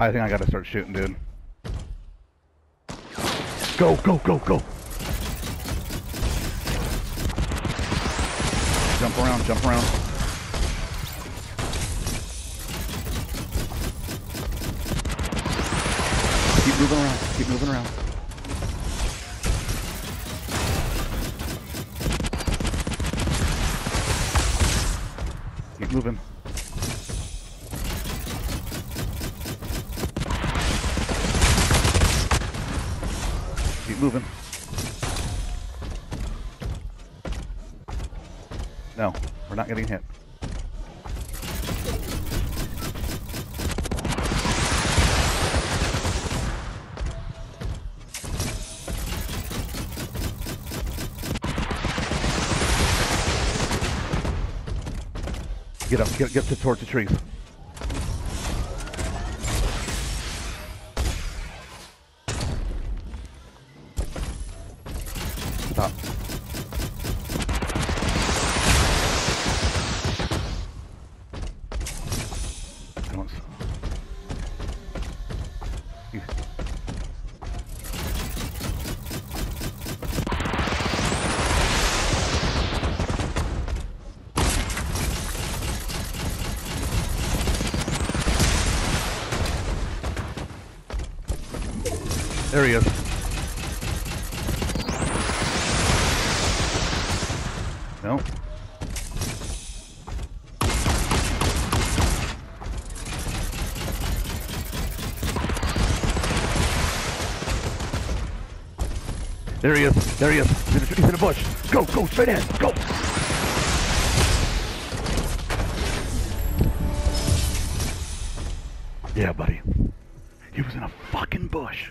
I think I gotta start shooting, dude. Go, go, go, go! Jump around, jump around. Keep moving around, keep moving around. Keep moving. Keep moving. No, we're not getting hit. Get up, get get to towards the trees. You- There he is. No. There he is. There he is. He's in, a, he's in the bush. Go, go, straight in. Go. Yeah, buddy. He was in a fucking bush.